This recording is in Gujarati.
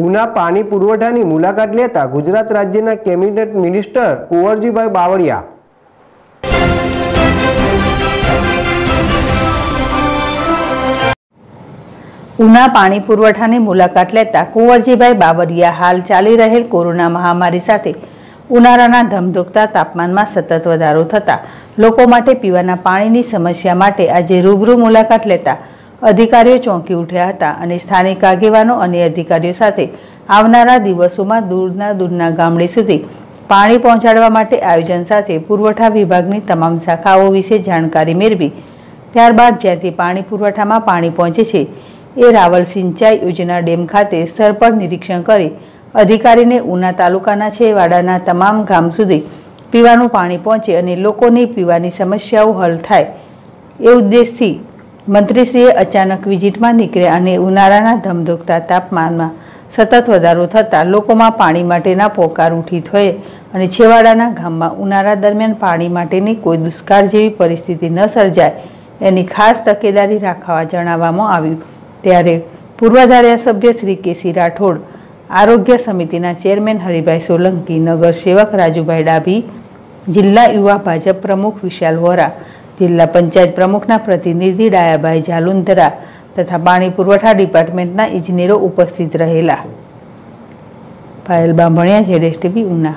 ઉના પાણી પુરવઠાની મુલાકાત લેતા ગુજરાત રાજ્યના કેબિનેટ મિનિસ્ટર કુંવરજીભાઈ બાવળિયા. ઉના પાણી પુરવઠાની મુલાકાત લેતા કુંવરજીભાઈ બાબરિયા હાલ ચાલી રહેલ કોરોના મહામારી સાથે ઉનાળાના ધમધોકતા તાપમાનમાં સતત વધારો થતા લોકો માટે પીવાના પાણીની સમસ્યા માટે આજે રૂબરૂ મુલાકાત લેતા અધિકારીઓ ચોંકી ઉઠ્યા હતા અને સ્થાનિક આગેવાનો અને અધિકારીઓ સાથે આવનારા દિવસોમાં દૂરના દૂરના ગામડે સુધી પાણી પહોંચાડવા માટે આયોજન સાથે પુરવઠા વિભાગની તમામ શાખાઓ વિશે જાણકારી મેળવી. ત્યારબાદ જ્યાંથી પાણી પુરવઠામાં પાણી પહોંચે છે, એ રાવલ સિંચાઈ યોજના ડેમ ખાતે સ્થળ પર નિરીક્ષણ કરી અધિકારીને ઉના તાલુકાના છેવાડાના તમામ ગામ સુધી પીવાનું પાણી પહોંચે અને લોકોની પીવાની સમસ્યાઓ હલ થાય એ ઉદ્દેશથી મંત્રીશ્રીએ અચાનક વિઝિટમાં નીકળ્યા અને ઉનાળાના ધમધોકતા તાપમાનમાં સતત વધારો થતાં લોકોમાં પાણી માટેના પોકાર ઉઠી થયે અને છેવાડાના ગામમાં ઉનાળા દરમિયાન પાણી માટેની કોઈ દુષ્કાળ જેવી પરિસ્થિતિ ન સર્જાય એની ખાસ તકેદારી રાખવા જણાવવામાં આવ્યું. ત્યારે પૂર્વ ધારાસભ્ય શ્રી કેસી રાઠોડ, આરોગ્ય સમિતિના ચેરમેન હરિભાઈ સોલંકી નગર સેવક રાજુભાઈ ડાભી, જિલ્લા યુવા ભાજપ પ્રમુખ વિશાલ વોરા જિલ્લા પંચાયત પ્રમુખના પ્રતિનિધિ ડાયાભાઈ જાલુંધરા તથા પાણી પુરવઠા ડિપાર્ટમેન્ટના ઇજનેરો ઉપસ્થિત રહેલા. પાયલ બાંભણિયા જેડેશ ટીવી, ઉના.